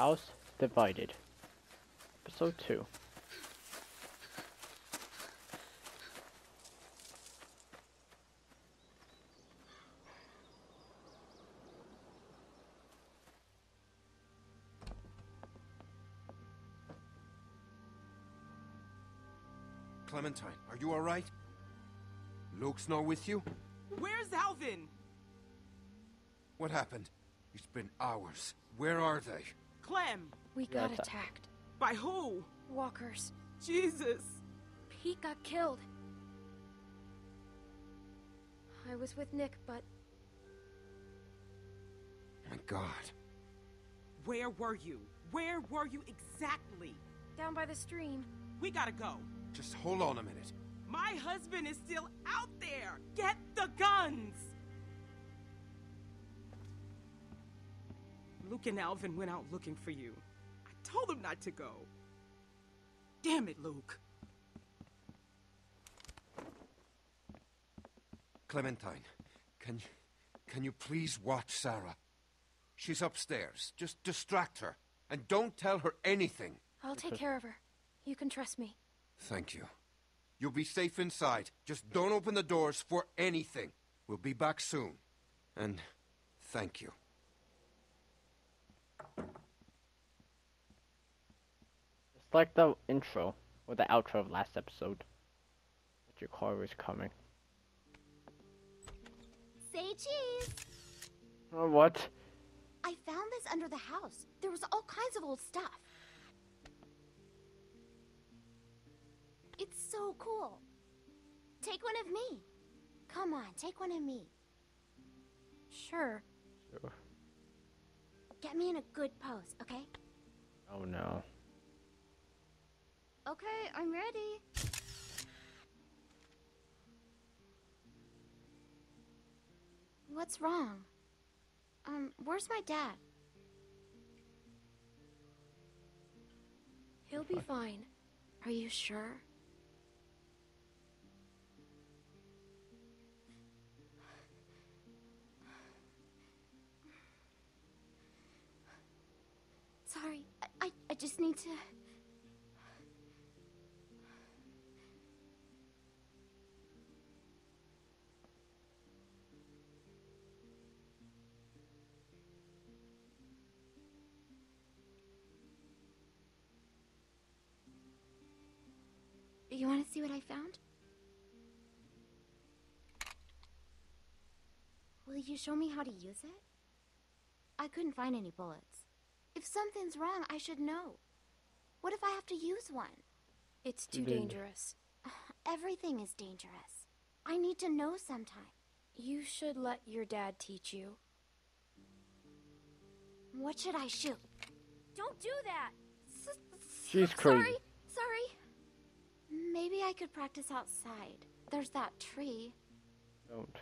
House Divided. Episode 2. Clementine, are you alright? Luke's not with you? Where's Alvin? What happened? It's been hours. Where are they? Clem. We got it's attacked. By who? Walkers. Jesus. Pete got killed. I was with Nick, but My god. Where were you? Where were you exactly? down by the stream. We gotta go. Just hold on a minute. My husband is still out there. Get the guns. Luke and Alvin went out looking for you. I told them not to go. Damn it, Luke. Clementine, can you, can you please watch Sarah? She's upstairs. Just distract her. And don't tell her anything. I'll take care of her. You can trust me. Thank you. You'll be safe inside. Just don't open the doors for anything. We'll be back soon. And thank you. Like the intro or the outro of last episode. That your car was coming. Say cheese! Oh, what? I found this under the house. There was all kinds of old stuff. It's so cool. Take one of me. Come on, take one of me. Sure. Sure. Get me in a good pose, okay? Oh no. Okay, I'm ready. What's wrong? Um, where's my dad? He'll be fine. Are you sure? Sorry, I, I, I just need to. You want to see what I found? Will you show me how to use it? I couldn't find any bullets. If something's wrong, I should know. What if I have to use one? It's too dangerous. Everything is dangerous. I need to know sometime. You should let your dad teach you. What should I shoot? Don't do that! She's crazy. sorry. Maybe I could practice outside. There's that tree. Don't.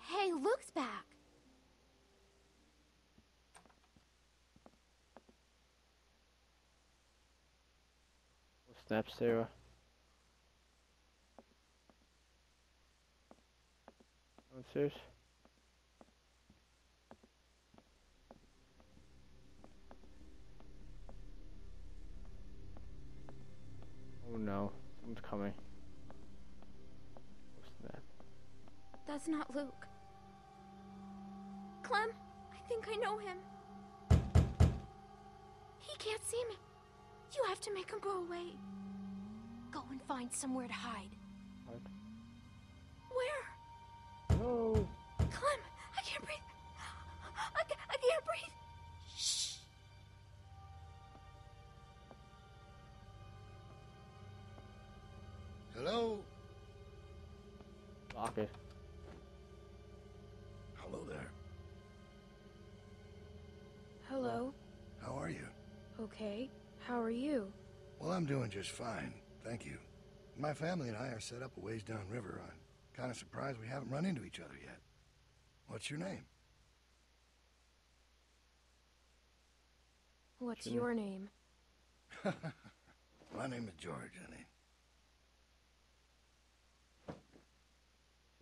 Hey, Luke's back. Snap, Sarah. Downstairs. Oh no, coming. Oh snap. That's not Luke. Clem, I think I know him. He can't see me. You have to make him go away. Go and find somewhere to hide. What? Where? No! Hello? How are you? Okay. How are you? Well, I'm doing just fine. Thank you. My family and I are set up a ways downriver. I'm kind of surprised we haven't run into each other yet. What's your name? What's Sure. your name? My name is George, honey.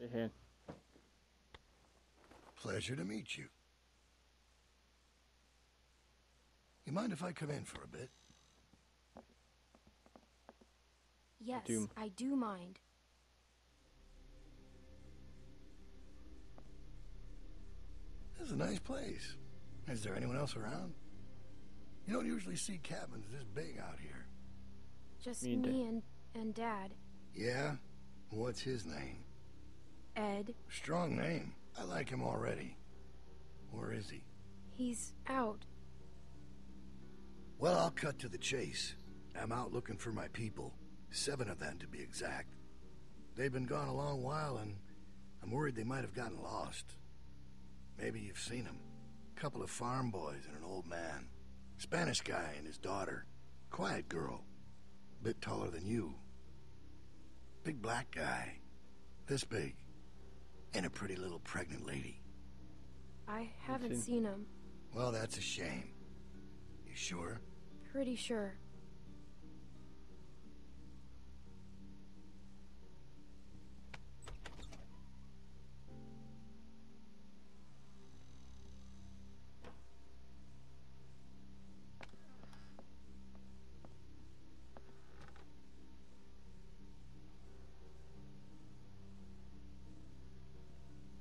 Your hand. Pleasure to meet you. You mind if I come in for a bit? Yes, do- I do mind. This is a nice place. Is there anyone else around? You don't usually see cabins this big out here. Just Me me, and and, and Dad. Yeah? What's his name? Ed, Strong name. I like him already. Where is he? he's out. Well, I'll cut to the chase. I'm out looking for my people. Seven of them, to be exact. They've been gone a long while, and I'm worried they might have gotten lost. Maybe you've seen them. A Couple of farm boys and an old man. Spanish guy and his daughter. Quiet girl. Bit taller than you. Big black guy. This big. And a pretty little pregnant lady. I haven't seen- seen him. Well, that's a shame. You sure? Pretty sure.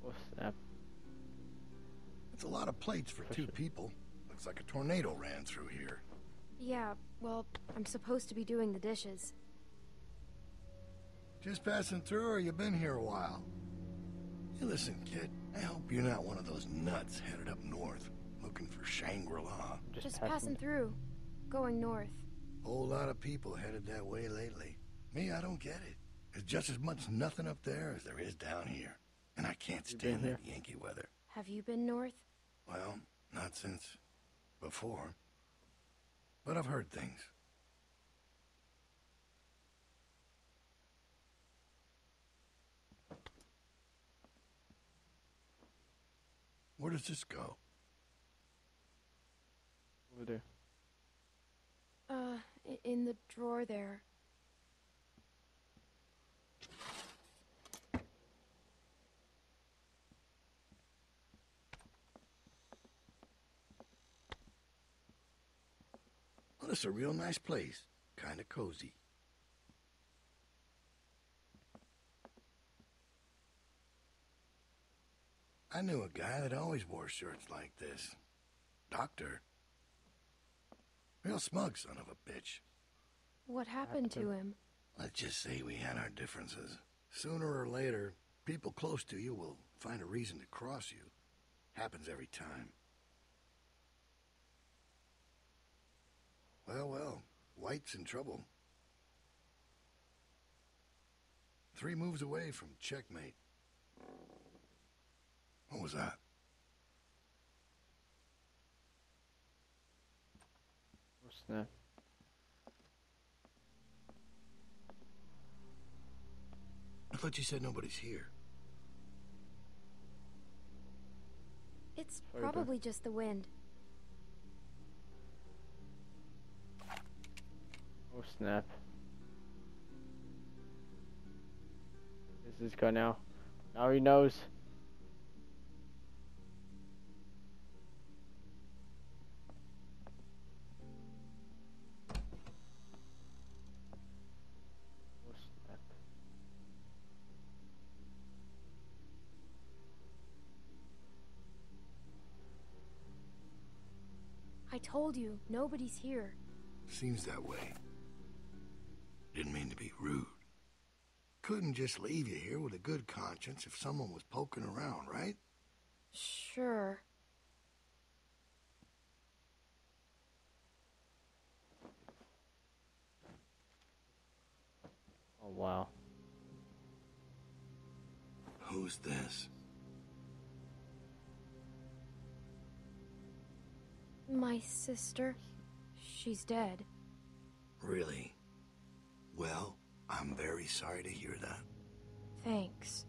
What's that? It's a lot of plates for two people. Looks like a tornado ran through here. Yeah, well, I'm supposed to be doing the dishes. Just passing through, or you been here a while? Hey, listen, kid. I hope you're not one of those nuts headed up north, looking for Shangri-La. Just passing through. Going north. Whole lot of people headed that way lately. Me, I don't get it. There's just as much nothing up there as there is down here. And I can't stand that Yankee weather. Have you been north? Well, not since before. But I've heard things. Where does this go? Over there. Uh, in the drawer there. It's a real nice place. Kind of cozy. I knew a guy that always wore shirts like this. Doctor. Real smug son of a bitch. What happened to him? Let's just say we had our differences. Sooner or later, people close to you will find a reason to cross you. Happens every time. Well, well, White's in trouble. Three moves away from checkmate. What was that? What's that? I thought you said nobody's here. It's probably just the wind. Oh snap. This is go now. Now he knows. Oh snap. I told you, nobody's here. Seems that way. Didn't mean to be rude. Couldn't just leave you here with a good conscience if someone was poking around, right? Sure. Oh wow. Who's this? My sister. She's dead. Really? Well, I'm very sorry to hear that. Thanks.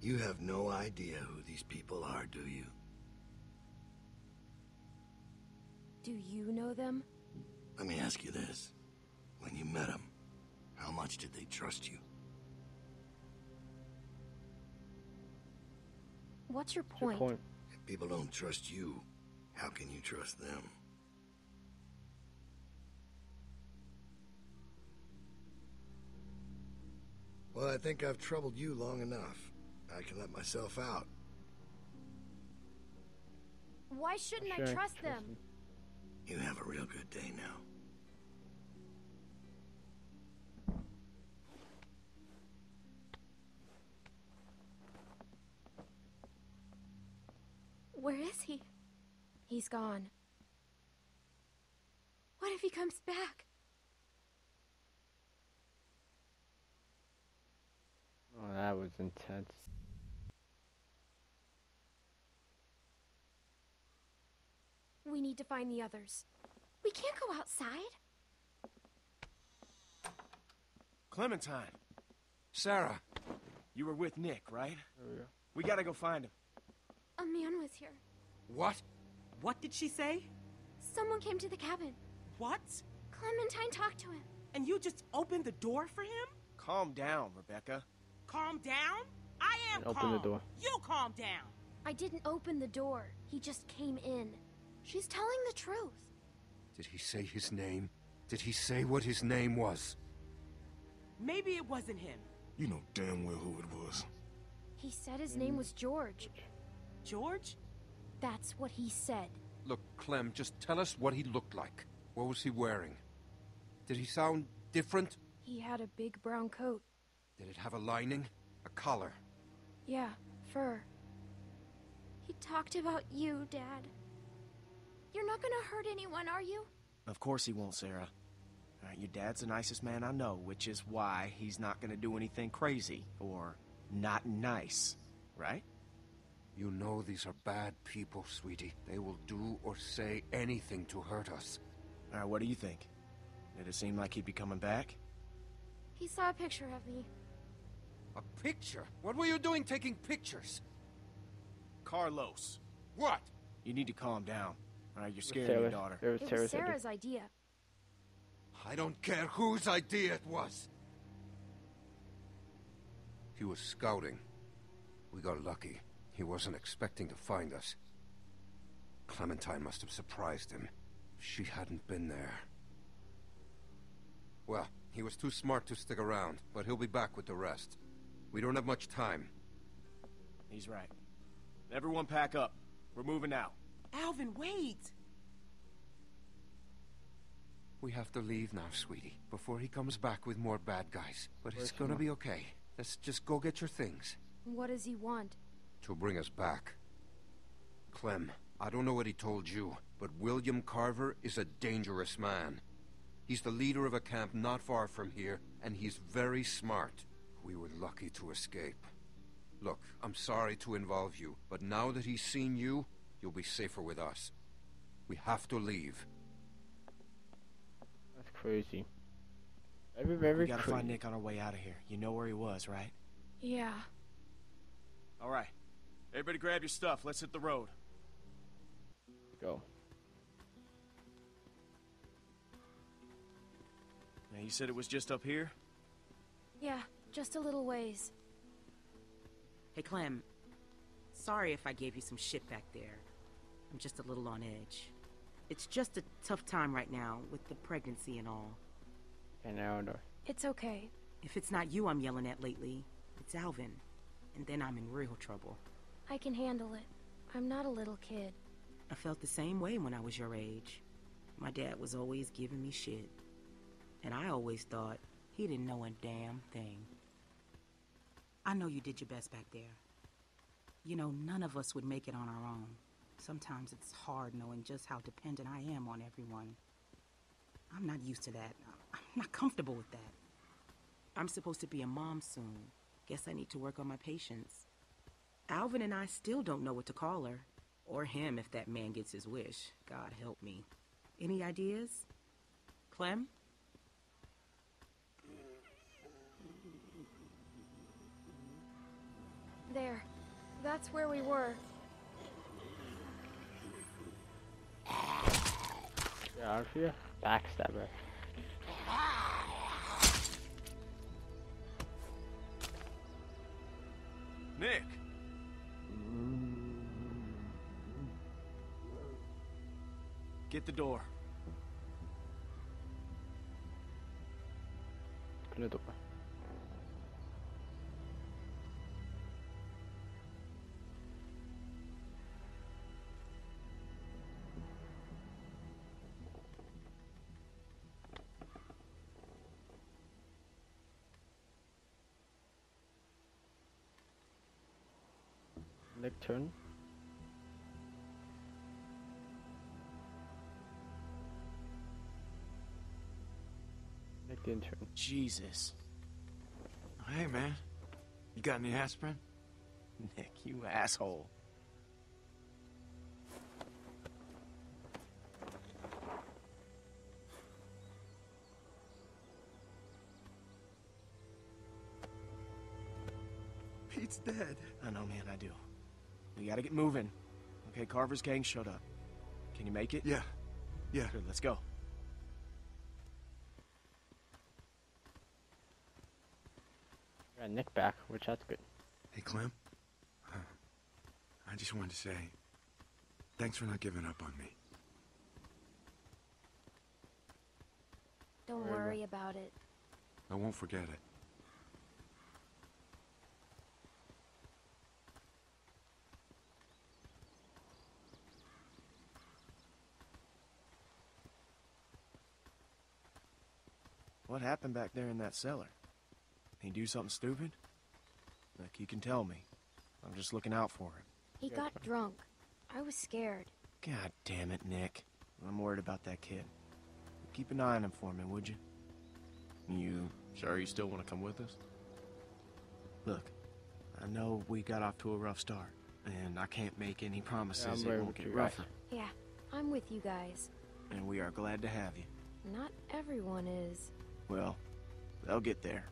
You have no idea who these people are, do you? Do you know them? Let me ask you this. When you met them, how much did they trust you? What's your What's your point? point? If people don't trust you, how can you trust them? Well, I think I've troubled you long enough. I can let myself out. Why shouldn't I trust them? him. You have a real good day now. Where is he? He's gone. What if he comes back? Oh, that was intense. We need to find the others. We can't go outside. Clementine, Sarah! you were with Nick, right? There we go. We gotta go find him. A man was here. What? What did she say? Someone came to the cabin. What? Clementine talked to him. And you just opened the door for him? Calm down, Rebecca. Calm down? I am And open calm. the door. You calm down. I didn't open the door. He just came in. She's telling the truth. Did he say his name? Did he say what his name was? Maybe it wasn't him. You know damn well who it was. He said his name was George. George? That's what he said. Look, Clem, just tell us what he looked like. What was he wearing? Did he sound different? He had a big brown coat. Did it have a lining? A collar? Yeah, fur. He talked about you, Dad. You're not gonna hurt anyone, are you? Of course he won't, Sarah. All right, your dad's the nicest man I know, which is why he's not gonna do anything crazy or not nice, right? You know these are bad people, sweetie. They will do or say anything to hurt us. All right, what do you think? Did it seem like he'd be coming back? He saw a picture of me. A picture? What were you doing taking pictures? Carlos, What? you need to calm down. All right, you're It was scaring your daughter. It was It was Sarah's idea. Sarah's idea. I don't care whose idea it was. He was scouting. We got lucky. He wasn't expecting to find us. Clementine must have surprised him. She hadn't been there. Well, he was too smart to stick around, but he'll be back with the rest. We don't have much time. He's right. Everyone pack up. We're moving now. Alvin, wait. We have to leave now, sweetie, before he comes back with more bad guys. But it's gonna be okay. Let's just go get your things. What does he want? To bring us back. Clem, I don't know what he told you, but William Carver is a dangerous man. He's the leader of a camp not far from here, and he's very smart. We were lucky to escape. Look, I'm sorry to involve you, but now that he's seen you, you'll be safer with us. We have to leave. That's crazy. Very, very we gotta crazy. find Nick on our way out of here. You know where he was, right? Yeah. All right. Everybody grab your stuff. Let's hit the road. Go. Now, you said it was just up here? Yeah, just a little ways. Hey, Clem. Sorry if I gave you some shit back there. I'm just a little on edge. It's just a tough time right now with the pregnancy and all. And now the It's okay. If it's not you I'm yelling at lately, it's Alvin. And then I'm in real trouble. I can handle it. I'm not a little kid. I felt the same way when I was your age. My dad was always giving me shit. And I always thought he didn't know a damn thing. I know you did your best back there. You know, none of us would make it on our own. Sometimes it's hard knowing just how dependent I am on everyone. I'm not used to that. I'm not comfortable with that. I'm supposed to be a mom soon. Guess I need to work on my patience. Alvin and I still don't know what to call her. Or him if that man gets his wish. God help me. Any ideas? Clem? There. That's where we were. Get out of here. Backstabber. Nick! Get the door. Öppna då. Lectern. The intern. Jesus. Hey, man. You got any aspirin? Nick, you asshole. Pete's dead. I know, man, I do. We gotta get moving. Okay, Carver's gang showed up. Can you make it? Yeah. Yeah. Good, let's go. Got Nick back, which that's good. Hey, Clem. Uh, I just wanted to say, thanks for not giving up on me. Don't Very worry about it. I won't forget it. What happened back there in that cellar? He do something stupid? Look, you can tell me. I'm just looking out for him. He got drunk. I was scared. God damn it, Nick. I'm worried about that kid. Keep an eye on him for me, would you? You sure you still want to come with us? Look, I know we got off to a rough start, and I can't make any promises I'm it won't get you guys. rougher. Yeah, I'm with you guys. And we are glad to have you. Not everyone is. Well, they'll get there.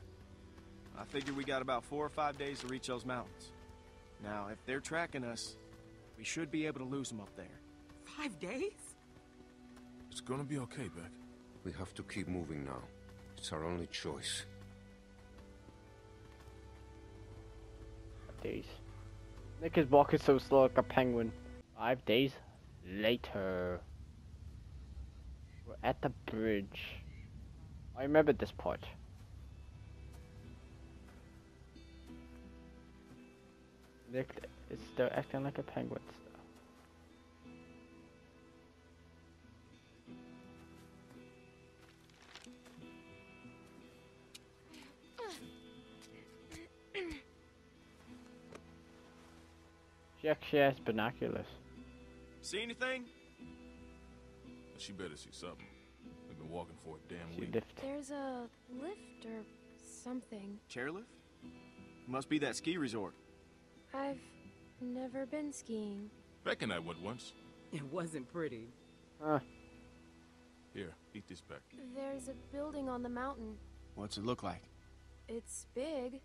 I figure we got about four or five days to reach those mountains. Now, if they're tracking us, we should be able to lose them up there. Five days? It's gonna be okay, Beck. We have to keep moving now. It's our only choice. Days. Nick is walking so slow like a penguin. Five days later. We're at the bridge. I remember this part. Nick is still acting like a penguin still. She actually has binoculars. See anything? She better see something. We've been walking for a damn She week. lift. There's a lift or something. Chairlift? Must be that ski resort. I've never been skiing. Beck and I went once. It wasn't pretty. Huh. Here, eat this, Beck. There's a building on the mountain. What's it look like? It's big.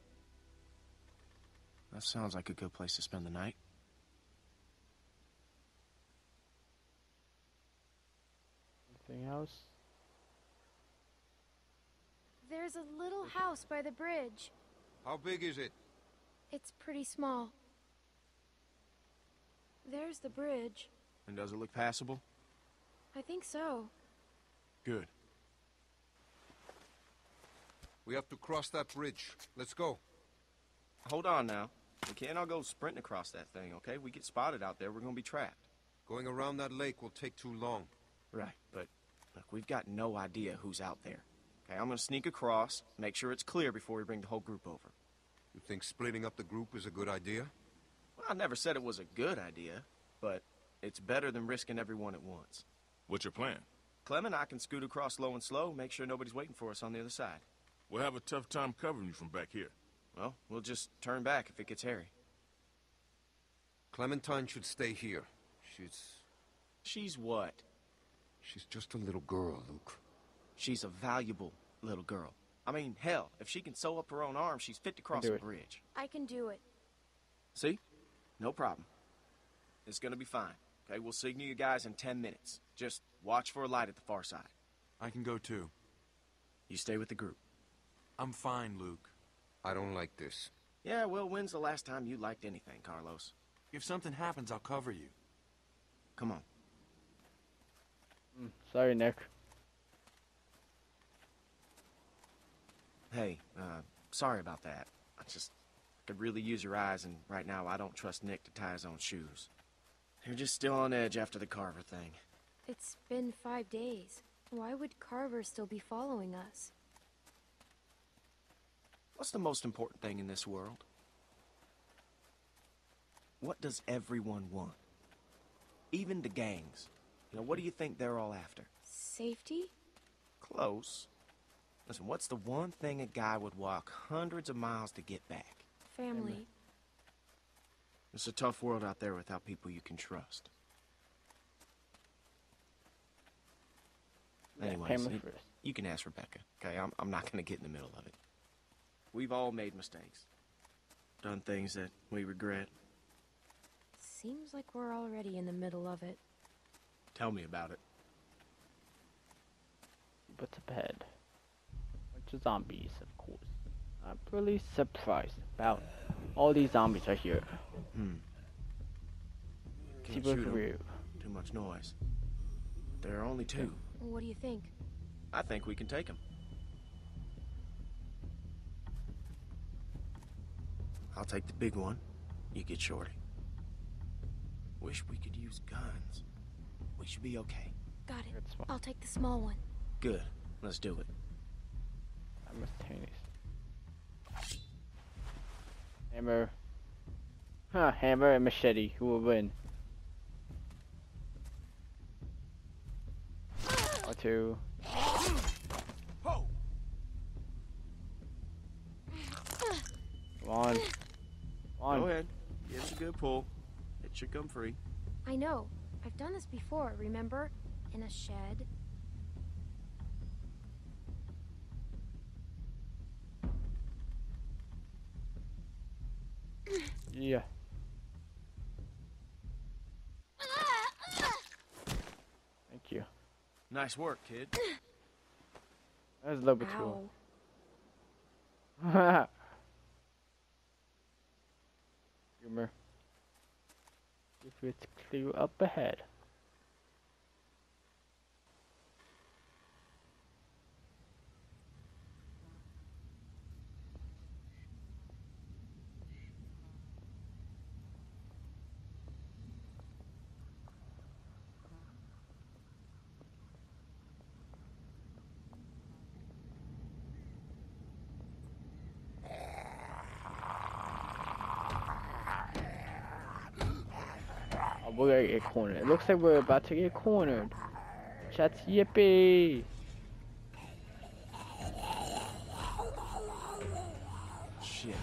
That sounds like a good place to spend the night. Anything else? There's a little house by the bridge. How big is it? It's pretty small. There's the bridge. And does it look passable? I think so. Good. We have to cross that bridge. Let's go. Hold on now. We can't all go sprinting across that thing, okay? We get spotted out there, we're gonna be trapped. Going around that lake will take too long. Right, but look, we've got no idea who's out there. Okay, I'm gonna sneak across, make sure it's clear before we bring the whole group over. You think splitting up the group is a good idea? Well, I never said it was a good idea, but it's better than risking everyone at once. What's your plan? Clem and I can scoot across low and slow, make sure nobody's waiting for us on the other side. We'll have a tough time covering you from back here. Well, we'll just turn back if it gets hairy. Clementine should stay here. She's... She's what? she's just a little girl, Luke. She's a valuable little girl. I mean, hell, if she can sew up her own arm, she's fit to cross a bridge. I can do it. See? No problem. It's gonna be fine. Okay, we'll signal you guys in ten minutes. Just watch for a light at the far side. I can go too. You stay with the group. I'm fine, Luke. I don't like this. Yeah, well, when's the last time you liked anything, Carlos? If something happens, I'll cover you. Come on. Mm, sorry, Nick. Hey, uh, sorry about that. I just could really use your eyes, and right now I don't trust Nick to tie his own shoes. You're just still on edge after the Carver thing. It's been five days. Why would Carver still be following us? What's the most important thing in this world? What does everyone want? Even the gangs. You know, what do you think they're all after? Safety? Close. Listen, what's the one thing a guy would walk hundreds of miles to get back? Family. It's a tough world out there without people you can trust. Yeah, Anyways, family you, you can ask Rebecca, okay? I'm, I'm not gonna get in the middle of it. We've all made mistakes. Done things that we regret. Seems like we're already in the middle of it. Tell me about it. What's up ahead? Bunch of zombies, of course. I'm really surprised about all these zombies right here. Hmm. Can't Super shoot 'em. through. Too much noise. There are only two. What do you think? I think we can take them. I'll take the big one. You get Shorty. Wish we could use guns. We should be okay. Got it. I'll take the small one. Good. Let's do it. Simultaneous. Hammer. Huh, hammer and machete. Who will win? Or two. Come on. Come on. Go ahead. Give it a good pull. It should come free. I know. I've done this before, remember? In a shed. Yeah. Thank you. Nice work, kid. That was a little bit cool. Ow. long. Humor. If it's clear up ahead. Gonna get cornered. It looks like we're about to get cornered. Chats yippee! Shit.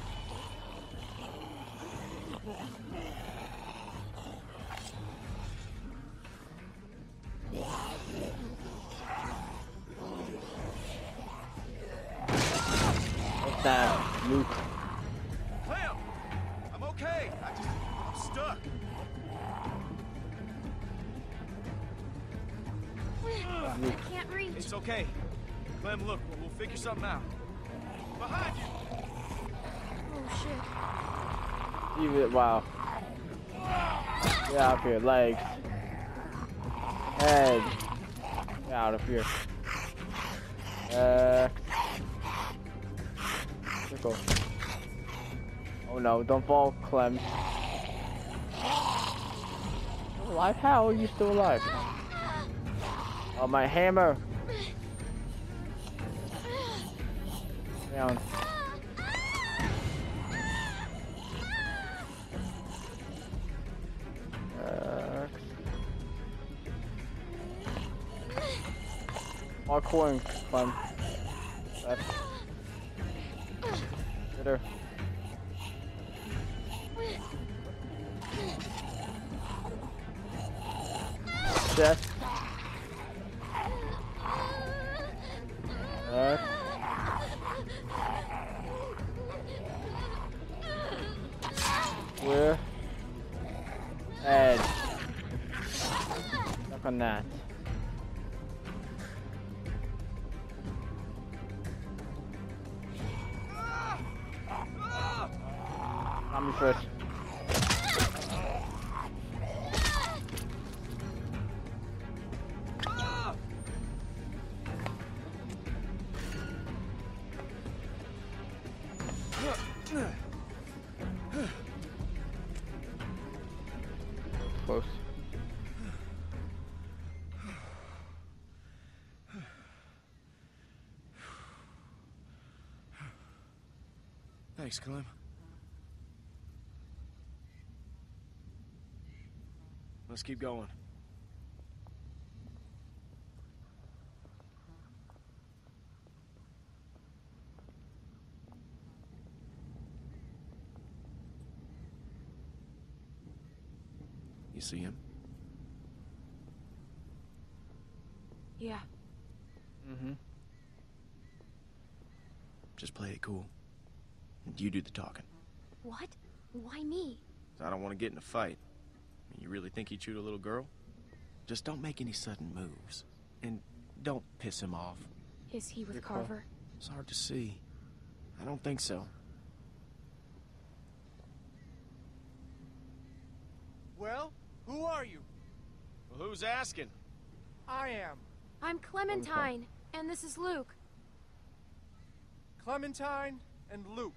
What's that? Luke. Okay. Clem, look, we'll figure something out. Behind you! Oh shit. Even wow. Get out of here, legs. Head. Get out of here. Uh. Circle. Oh no, don't fall, Clem. Still alive? How are you still alive? Oh, my hammer. Down. Uh, and fun. Get refresh. Close. Thanks, Clem. Let's keep going. You see him? Yeah. Mm-hmm. Just play it cool. And you do the talking. What? Why me? I don't want to get in a fight. You really think he chewed a little girl? Just don't make any sudden moves. And don't piss him off. Is he with Good call. Carver? It's hard to see. I don't think so. Well, who are you? Well, who's asking? I am. I'm Clementine, and this is Luke. Clementine and Luke.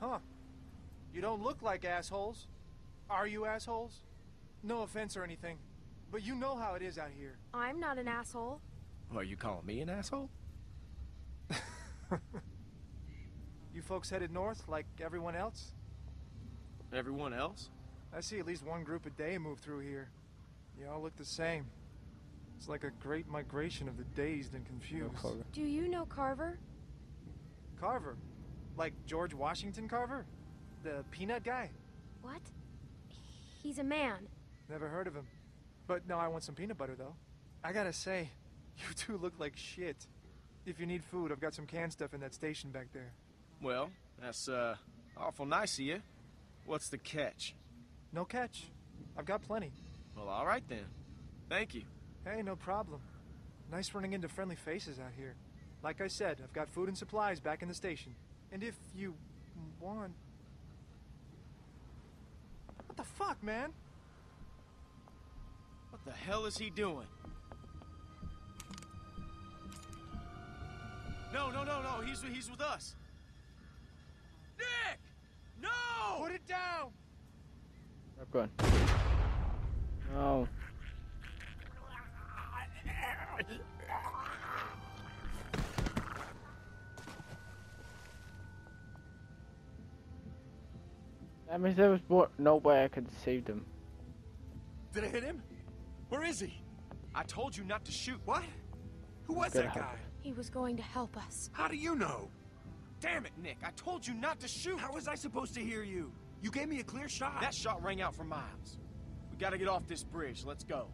Huh. You don't look like assholes. Are you assholes? No offense or anything, but you know how it is out here. I'm not an asshole. Well, are you calling me an asshole? You folks headed north like everyone else? Everyone else? I see at least one group a day move through here. You all look the same. It's like a great migration of the dazed and confused. Carver. Do you know Carver? Carver? Like George Washington Carver? The peanut guy? What? He's a man. Never heard of him. But no, I want some peanut butter though. I gotta say, you two look like shit. If you need food, I've got some canned stuff in that station back there. Well, that's, uh, awful nice of you. What's the catch? No catch. I've got plenty. Well, all right then. Thank you. Hey, no problem. Nice running into friendly faces out here. Like I said, I've got food and supplies back in the station. And if you want. What the fuck, man? What the hell is he doing? No, no, no, no. He's he's with us. Nick! No! Put it down! Keep going. No. That means there was more, no way I could save them. Did I hit him? Where is he? I told you not to shoot. What? Who was that guy? He was going to help us. How do you know? Damn it, Nick. I told you not to shoot. How was I supposed to hear you? You gave me a clear shot. That shot rang out for miles. We gotta get off this bridge. Let's go.